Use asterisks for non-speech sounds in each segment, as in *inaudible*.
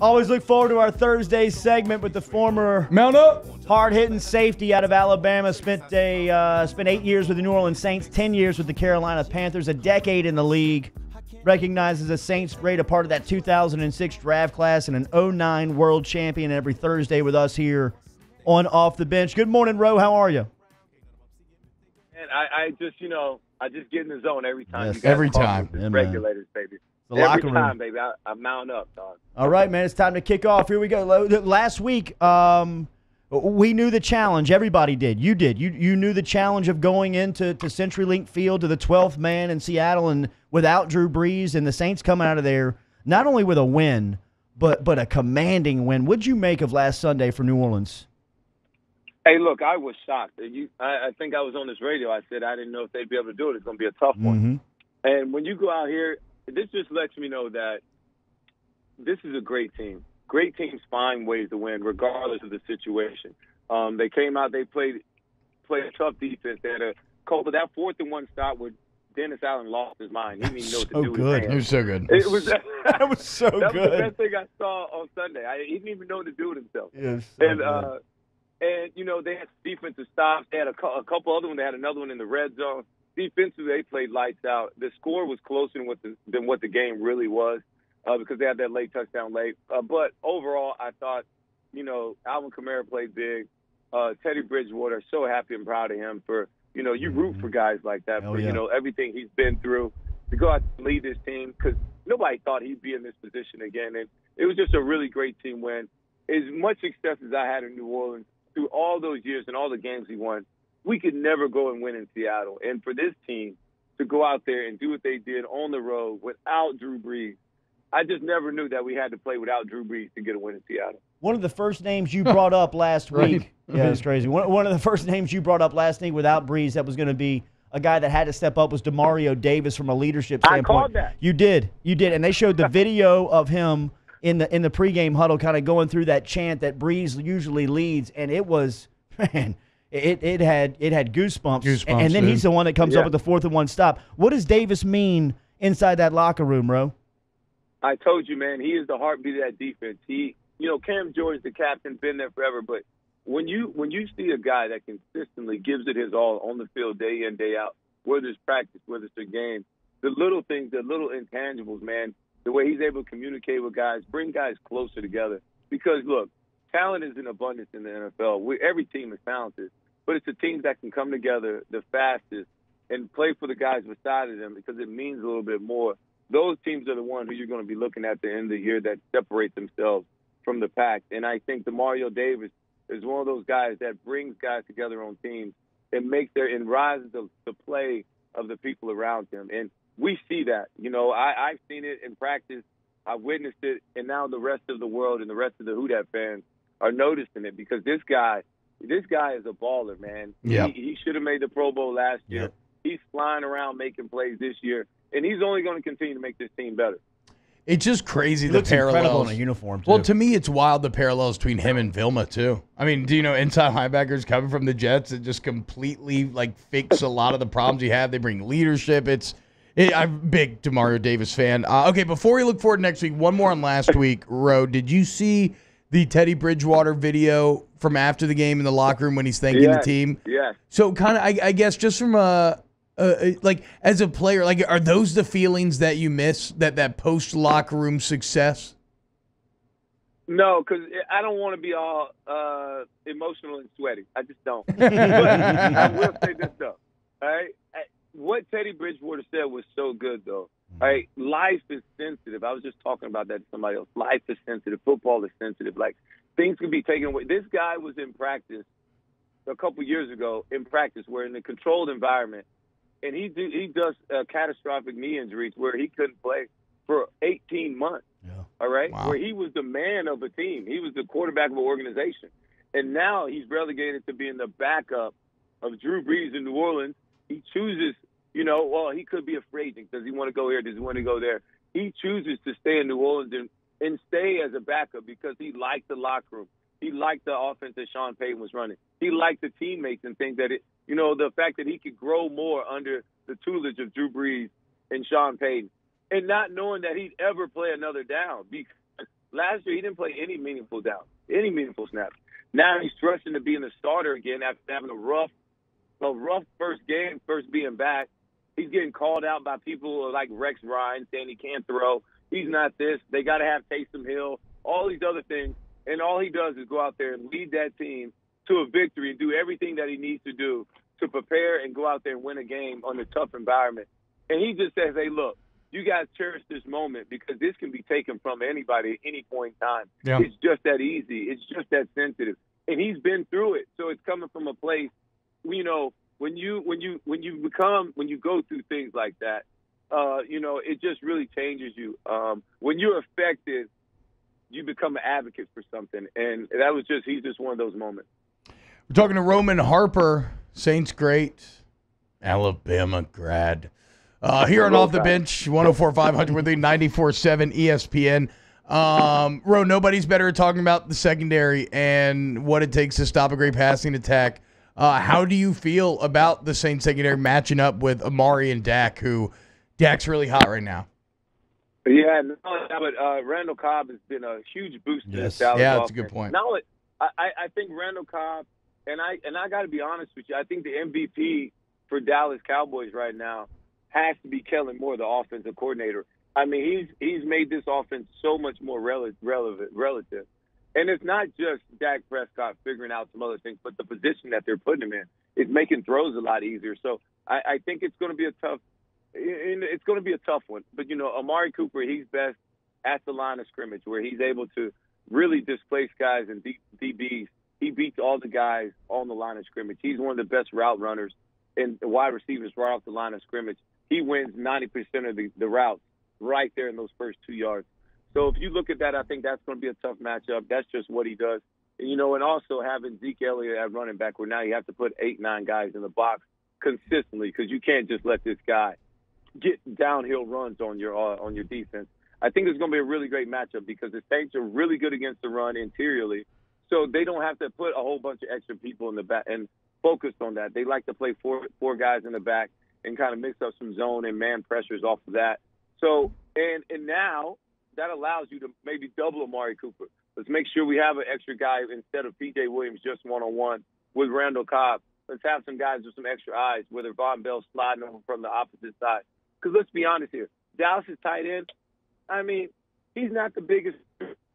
Always look forward to our Thursday segment with the former Mount up. hard-hitting safety out of Alabama. Spent a uh, spent eight years with the New Orleans Saints, ten years with the Carolina Panthers, a decade in the league. Recognized as a Saints great, a part of that 2006 draft class, and an 09 World Champion. Every Thursday with us here on Off the Bench. Good morning, Ro. How are you? And I, I just, you know, I just get in the zone every time. Yes. you Every time. with Yeah, regulators, baby. The every locker room. time, baby. I, I mount up, dog. All right, man. It's time to kick off. Here we go. Last week, um, we knew the challenge. Everybody did. You did. You you knew the challenge of going into to CenturyLink Field to the 12th man in Seattle and without Drew Brees and the Saints coming out of there not only with a win, but but a commanding win. What'd you make of last Sunday for New Orleans? Hey, look, I was shocked. You, I, I think I was on this radio. I said I didn't know if they'd be able to do it. It's going to be a tough one. Mm-hmm. And when you go out here, this just lets me know that this is a great team. Great teams find ways to win, regardless of the situation. Um, they came out, they played played a tough defense. They had a couple that fourth and one stop where Dennis Allen lost his mind. He didn't even know what So to do. with good. It was so good. It was *laughs* That was so *laughs* that was the best thing I saw on Sunday. I he didn't even know what to do with himself. Yes, so and uh, and you know they had defensive stops. They had a, a couple other ones. They had another one in the red zone. Defensively, they played lights out. The score was closer than what the, than what the game really was uh, because they had that late touchdown late. Uh, but overall, I thought you know Alvin Kamara played big. Uh, Teddy Bridgewater, so happy and proud of him for you know you root for guys like that Hell for yeah. you know everything he's been through to go out and lead this team because nobody thought he'd be in this position again. And it was just a really great team win. As much success as I had in New Orleans through all those years and all the games he won, we could never go and win in Seattle. And for this team to go out there and do what they did on the road without Drew Brees, I just never knew that we had to play without Drew Brees to get a win in Seattle. One of the first names you brought up last Right. week. *laughs* Yeah, it's crazy. One, one of the first names you brought up last week without Brees that was going to be a guy that had to step up was Demario Davis from a leadership I standpoint. called that. You did. You did. And they showed the video of him in the in the pregame huddle kind of going through that chant that Brees usually leads and it was *laughs* man it, it had it had goosebumps. Goosebumps, and then dude. he's the one that comes Yeah. up with the fourth and one stop. What does Davis mean inside that locker room, bro? I told you, man, he is the heartbeat of that defense. He, you know, Cam Jordan, the captain, been there forever. But when you when you see a guy that consistently gives it his all on the field day in day out, whether it's practice, whether it's a game, the little things, the little intangibles, man, the way he's able to communicate with guys, bring guys closer together. Because look, talent is in abundance in the NFL. We, every team is talented, but it's the teams that can come together the fastest and play for the guys beside of them because it means a little bit more those teams are the ones who you're going to be looking at the end of the year that separate themselves from the pack. And I think Demario Davis is one of those guys that brings guys together on teams and makes their and rises the, the play of the people around him. And we see that. You know, I, I've seen it in practice. I've witnessed it, and now the rest of the world and the rest of the Who Dat fans are noticing it because this guy, this guy is a baller, man. Yeah. He, he should have made the Pro Bowl last year. Yep. He's flying around making plays this year, and he's only going to continue to make this team better. It's just crazy He the looks incredible parallels. in a uniform. Too. Well, to me, it's wild the parallels between him and Vilma too. I mean, do you know inside linebackers coming from the Jets? It just completely like fix a lot of the problems he had. They bring leadership. It's it, I'm a big Demario Davis fan. Uh, okay, before we look forward to next week, one more on last week. Ro, did you see the Teddy Bridgewater video from after the game in the locker room when he's thanking the team? Yeah. So kind of, I, I guess, just from a, a like as a player, like are those the feelings that you miss that that post locker room success? No, because I don't want to be all uh, emotional and sweaty. I just don't. *laughs* but I will say this though. All right, what Teddy Bridgewater said was so good though. All right, life is sensitive. I was just talking about that to somebody else. Life is sensitive. Football is sensitive. Like things can be taken away. This guy was in practice a couple years ago in practice, where in a controlled environment, and he do, he does uh, catastrophic knee injuries where he couldn't play for 18 months. Yeah. All right, Wow. where he was the man of a team. He was the quarterback of an organization, and now he's relegated to being the backup of Drew Brees in New Orleans. He chooses, you know, well, he could be a free agent. Does he want to go here? Does he want to go there? He chooses to stay in New Orleans and, and stay as a backup because he liked the locker room. He liked the offense that Sean Payton was running. He liked the teammates and things that it, you know, the fact that he could grow more under the tutelage of Drew Brees and Sean Payton, and not knowing that he'd ever play another down because Last year he didn't play any meaningful down, any meaningful snaps. Now he's trusting to being the starter again after having a rough, a rough first game, first being back. He's getting called out by people like Rex Ryan saying he can't throw. He's not this. They got to have Taysom Hill. All these other things, and all he does is go out there and lead that team to a victory and do everything that he needs to do to prepare and go out there and win a game on a tough environment. And he just says, "Hey, look, you guys cherish this moment because this can be taken from anybody at any point in time. Yeah. It's just that easy. It's just that sensitive. And he's been through it. So it's coming from a place, you know, when you when you when you become when you go through things like that, uh, you know, it just really changes you. Um, when you're affected, you become an advocate for something. And that was just he's just one of those moments. We're talking to Roman Harper, Saints great, Alabama grad. Uh, here on Off the Bench, 1045 Hunter 94.7 ESPN. Um, Ro, nobody's better at talking about the secondary and what it takes to stop a great passing attack. Uh, how do you feel about the Saints secondary matching up with Amari and Dak, who Dak's really hot right now? Yeah, no, but uh, Randall Cobb has been a huge boost to Yes. the Dallas Yeah, that's a good point. Now, I, I think Randall Cobb, and I and I got to be honest with you, I think the MVP for Dallas Cowboys right now has to be Kellen Moore, the offensive coordinator. I mean, he's he's made this offense so much more rel- relevant, relative. And it's not just Dak Prescott figuring out some other things, but the position that they're putting him in is making throws a lot easier. So I, I think it's going to be a tough, it's going to be a tough one. But you know, Amari Cooper, he's best at the line of scrimmage where he's able to really displace guys and DBs. He beats all the guys on the line of scrimmage. He's one of the best route runners and wide receivers right off the line of scrimmage. He wins 90% of the, the routes right there in those first two yards. So if you look at that, I think that's going to be a tough matchup. That's just what he does. And, you know, and also having Zeke Elliott at running back, where now you have to put eight, nine guys in the box consistently because you can't just let this guy get downhill runs on your uh, on your defense. I think it's going to be a really great matchup because the Saints are really good against the run interiorly, so they don't have to put a whole bunch of extra people in the back and focus on that. They like to play four four guys in the back and kind of mix up some zone and man pressures off of that. So and and now that allows you to maybe double Amari Cooper. Let's make sure we have an extra guy instead of PJ Williams just one on one with Randall Cobb. Let's have some guys with some extra eyes, whether Vonn Bell sliding over from the opposite side. Because let's be honest here, Dallas's tight end. I mean, he's not the biggest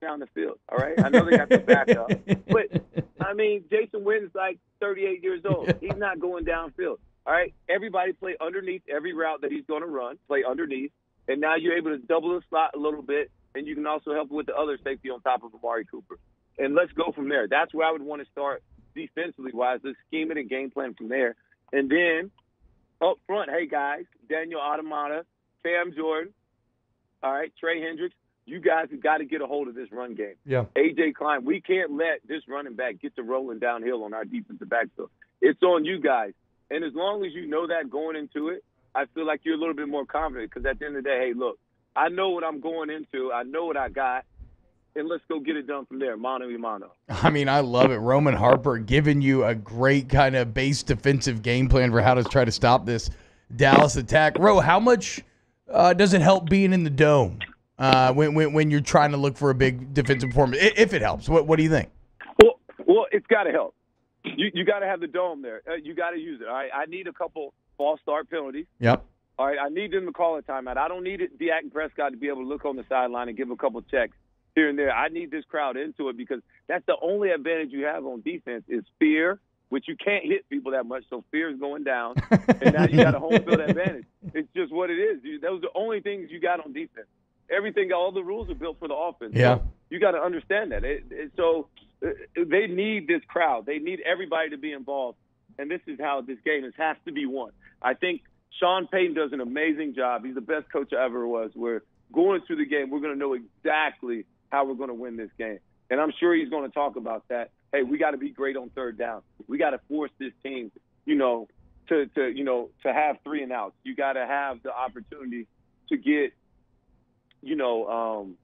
down the field. All right, I know they got the backup, *laughs* but I mean, Jason Witten's like 38 years old. He's not going downfield. All right, everybody play underneath every route that he's going to run. Play underneath, and now you're able to double the slot a little bit, and you can also help with the other safety on top of Amari Cooper. And let's go from there. That's where I would want to start defensively wise. Let's scheme and game plan from there, and then up front, hey guys, Daniel Onyemata, Cam Jordan, all right, Trey Hendricks. You guys have got to get a hold of this run game. Yeah. AJ Klein, we can't let this running back get to rolling downhill on our defensive backfield. It's on you guys. And as long as you know that going into it, I feel like you're a little bit more confident because at the end of the day, hey, look, I know what I'm going into. I know what I got. And let's go get it done from there, mano a mano. I mean, I love it. Roman Harper giving you a great kind of base defensive game plan for how to try to stop this Dallas attack. Ro, how much uh, does it help being in the dome uh, when, when when you're trying to look for a big defensive performance? If it helps, what what do you think? Well, well, it's got to help. You you got to have the dome there. Uh, you got to use it. All right. I need a couple false start penalties. Yep. All right. I need them to call a timeout. I don't need it, Dak Prescott to be able to look on the sideline and give a couple checks here and there. I need this crowd into it because that's the only advantage you have on defense is fear, which you can't hit people that much. So fear is going down, and now you got a home field advantage. It's just what it is. Those are the only things you got on defense. Everything, all the rules are built for the offense. Yeah. So you got to understand that. It, it, so uh, they need this crowd. They need everybody to be involved, and this is how this game is has to be won. I think Sean Payton does an amazing job. He's the best coach I ever was. We're going through the game. We're going to know exactly how we're going to win this game, and I'm sure he's going to talk about that. Hey, we got to be great on third down. We got to force this team, you know, to to you know to have three and outs. You got to have the opportunity to get, you know. um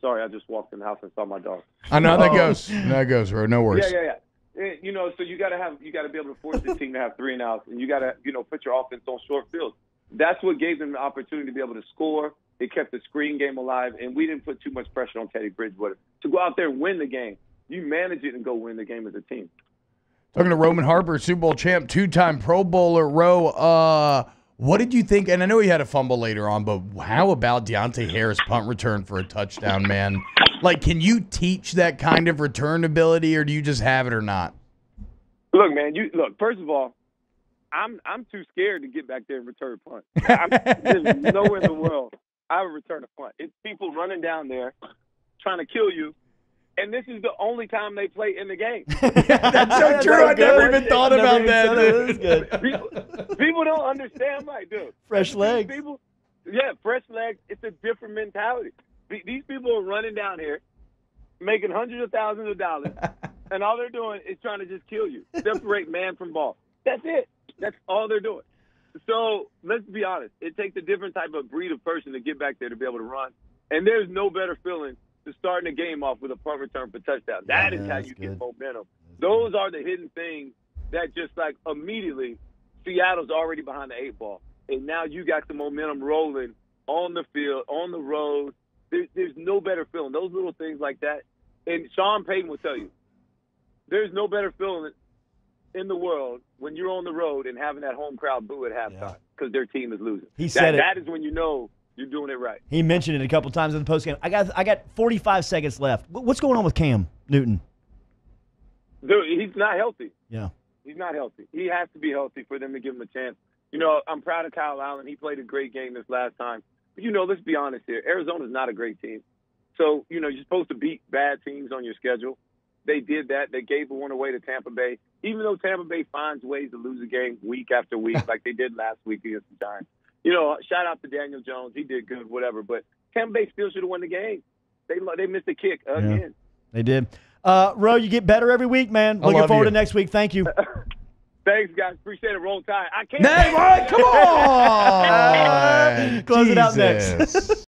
Sorry, I just walked in the house and saw my dog. I know how that Oh. goes. That goes, Ro. No worries. Yeah, yeah, yeah. Eh, You know, so you got to have you got to be able to force the team to have three and outs, and you got to you know put your offense on short field. That's what gave them the opportunity to be able to score It kept the screen game alive, and we didn't put too much pressure on Teddy Bridgewater to go out there and win the game. You manage it and go win the game as a team. Talking to Roman Harper, Super Bowl champ, two-time Pro Bowler. Ro, uh, what did you think? And I know he had a fumble later on, but how about Deonte Harris punt return for a touchdown, man? Like, can you teach that kind of return ability, or do you just have it or not? Look, man. You look. First of all, I'm I'm too scared to get back there and return a punt. I'm, there's nowhere in the world I would return a punt. It's people running down there trying to kill you, and this is the only time they play in the game. *laughs* That's so That's true. so I never good. even thought Never about even that. dude. That good. *laughs* people, people don't understand, like, dude. Fresh legs. People, yeah, fresh legs. It's a different mentality. Th- These people are running down here, making hundreds of thousands of dollars, *laughs* and all they're doing is trying to just kill you, separate man from ball. That's it. That's all they're doing. So let's be honest. It takes a different type of breed of person to get back there to be able to run. And there's no better feeling than starting a game off with a punt return for touchdown. That is Yeah, how you good. get momentum. Those are the hidden things that just like immediately Seattle's already behind the eight ball. And now you got the momentum rolling on the field, on the road. There, there's no better feeling. Those little things like that. And Sean Payton will tell you, there's no better feeling in the world when you're on the road and having that home crowd boo at halftime because their team is losing. He That- said it. That is when you know you're doing it right. He mentioned it a couple times in the postgame. I got I got 45 seconds left. What's going on with Cam Newton? Dude, he's not healthy. Yeah. He's not healthy. He has to be healthy for them to give him a chance. You know, I'm proud of Kyle Allen. He played a great game this last time. But, you know, let's be honest here. Arizona's not a great team. So, you know, you're supposed to beat bad teams on your schedule. They did that. They gave one away to Tampa Bay. Even though Tampa Bay finds ways to lose a game week after week, *laughs* like they did last week against the Giants. You know, shout out to Daniel Jones. He did good, whatever. But Tampa Bay still should have won the game. They they missed a kick again. They did. Uh, Ro, you get better every week, man. Looking forward you. to next week. Thank you. *laughs* Thanks, guys. Appreciate it. Roll Tide. I can't. Nay, what? Come on. *laughs* *laughs* Close it out next. Jesus.